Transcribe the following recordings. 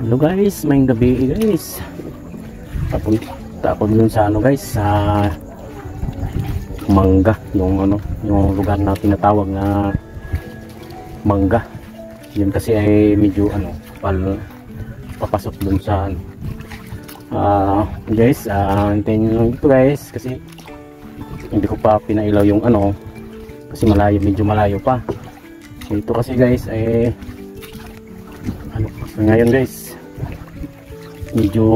Hello guys, may gabi guys. Papunta ako dun sa ano guys, sa Mangga, yung ano, yung lugar na tinatawag na Mangga. Yun kasi ay medyo ano, pal papasok dun sa ano. Ah, guys, ah, hintayin nyo lang ito guys kasi hindi ko pa pinailaw yung ano kasi malayo, medyo malayo pa. Ito kasi guys ay ano, ngayon guys medyo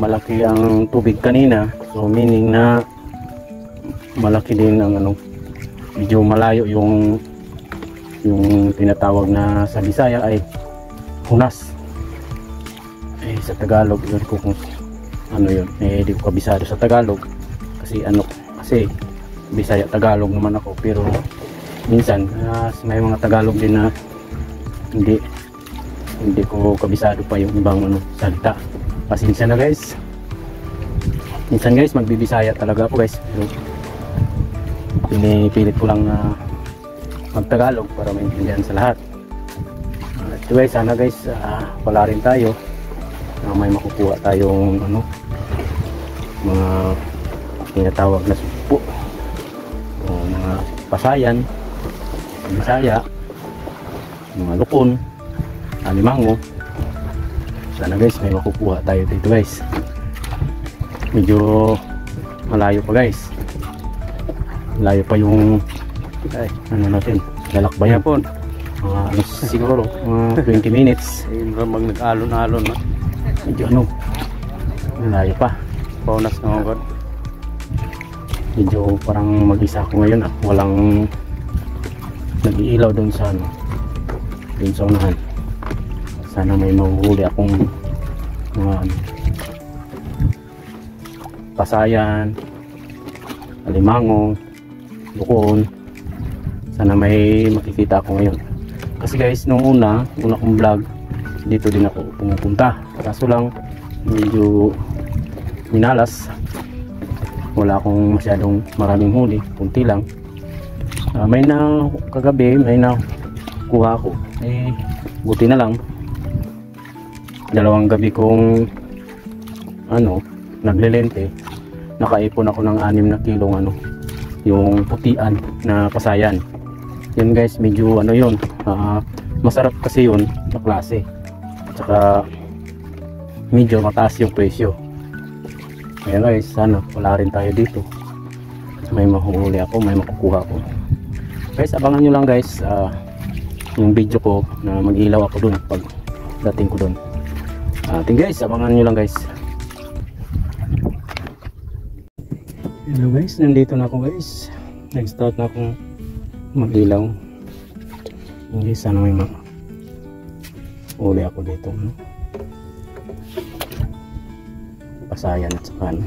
malaki ang tubig kanina. So meaning na malaki din ang ano medyo malayo yung yung tinatawag na sa Bisaya ay hunas. Eh sa Tagalog yun ko kung ano yun. Eh di ko kabisado sa Tagalog. Kasi ano kasi Bisaya Tagalog naman ako pero minsan uh, may mga Tagalog din na hindi hindi ko kabisado pa yung ibang ano, salita. Pasensya na guys. Minsan guys magbibisaya talaga ako guys. Pero pinipilit ko lang na magtagalog para maintindihan sa lahat. Uh, ito guys sana guys uh, wala rin tayo. Uh, may makukuha tayong ano mga tinatawag na supo. Mga pasayan bisaya mga lukon alimango. Sana guys may makukuha tayo dito guys. Medyo malayo pa guys. Malayo pa yung ay, ano natin lalakbayan. Po mga ano siguro. mga 20 minutes. Ayun ba mag nag-alon-alon na. medyo ano malayo pa. Paunas na ako. medyo parang mag-isa ako ngayon ah. Walang nag-iilaw doon sa ano doon sa unahan. Sana may mahuhuli akong mga ano, pasayan alimango bukon sana may makikita ako ngayon. Kasi guys nung una una kong vlog dito din ako pumupunta. Kaso lang medyo minalas. Wala akong masyadong maraming huli. Kunti lang Ah, may na kagabi may na kuha ko eh buti na lang. Dalawang gabi kong ano naglelente. Nakaipon ako ng 6 na kilong ano yung putian na pasayan yun guys medyo ano yun ah, masarap kasi yun na klase. Tsaka medyo mataas yung presyo. Kaya guys sana wala rin tayo dito. May mahuhuli ako may makukuha ako guys abangan nyo lang guys ah, yung video ko na mag-ilaw ako dun pag dating ko dun. Ating guys abangan nyo lang guys. Hello guys nandito na ako guys. Nag start na akong mag-ilaw. Hindi sana may ma uli ako dito no? pasayan at saka ano